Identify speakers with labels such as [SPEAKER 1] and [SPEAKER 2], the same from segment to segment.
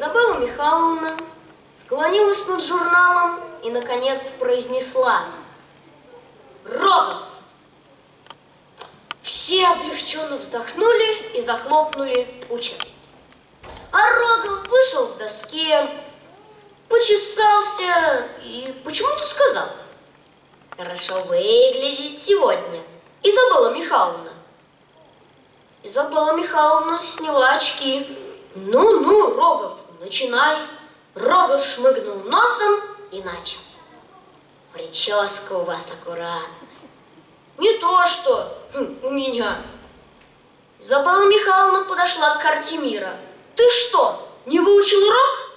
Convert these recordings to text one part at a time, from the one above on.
[SPEAKER 1] Изабелла Михайловна склонилась над журналом и, наконец, произнесла «Рогов!». Все облегченно вздохнули и захлопнули учебник. А Рогов вышел в доске, почесался и почему-то сказал «Хорошо выглядит сегодня, Изабелла Михайловна». Изабелла Михайловна сняла очки. «Ну-ну, Рогов, начинай!» Рогов шмыгнул носом и начал. Прическа у вас аккуратная. Не то что хм, у меня. Изабелла Михайловна подошла к карте мира. Ты что, не выучил урок?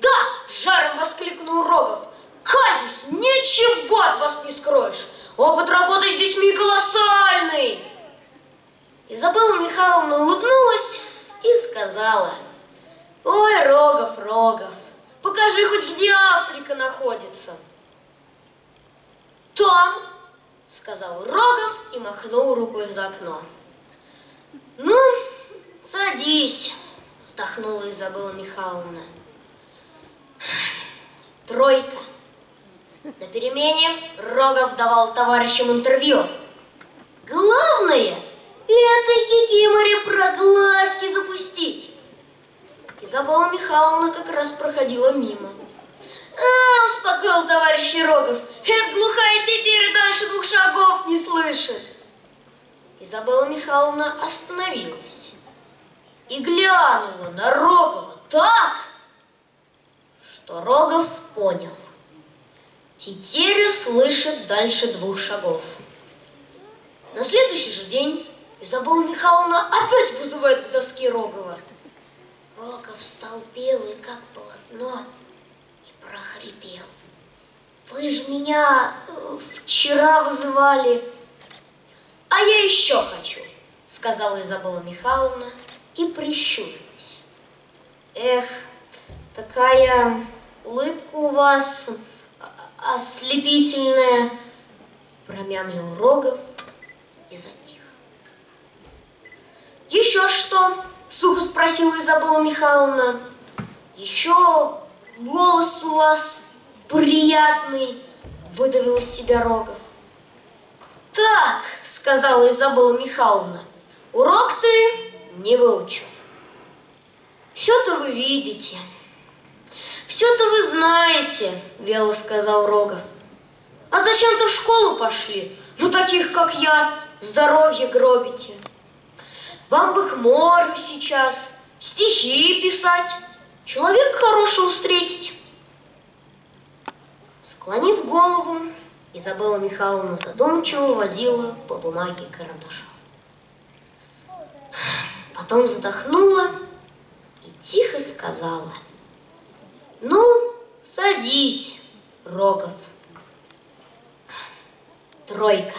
[SPEAKER 1] Да, жаром воскликнул Рогов. Каюсь, ничего от вас не скроешь. Опыт работы с детьми колоссальный. Изабелла Михайловна улыбнулась и сказала, Ой, Рогов, Рогов, покажи хоть где Африка находится. Там, сказал Рогов и махнул рукой за окно. Ну, садись, вздохнула Изабелла Михайловна. Тройка. На перемене Рогов давал товарищам интервью. Главное, этой кикиморе про глазки запустить. Изабелла Михайловна как раз проходила мимо. А, успокоил товарищ Рогов. Эта глухая тетеря дальше двух шагов не слышит. Изабелла Михайловна остановилась и глянула на Рогова так, что Рогов понял. Тетеря слышит дальше двух шагов. На следующий же день Изабелла Михайловна опять вызывает к доске Рогова. Рогов стал белый, как полотно, и прохрипел. Вы же меня э, вчера вызывали. А я еще хочу, сказала Изабелла Михайловна и прищурилась. Эх, такая улыбка у вас ослепительная, промямлил Рогов и затих. Еще что? Сухо спросила Изабелла Михайловна. Еще голос у вас приятный, выдавил из себя Рогов. Так, сказала Изабелла Михайловна, урок ты не выучил. Все-то вы видите, все-то вы знаете, вело сказал Рогов. А зачем-то в школу пошли? Ну, таких, как я, здоровье гробите. Вам бы к морю сейчас, стихи писать, человек хорошего встретить. Склонив голову, Изабелла Михайловна задумчиво водила по бумаге карандашом. Потом вздохнула и тихо сказала, ну, садись, Рогов. Тройка.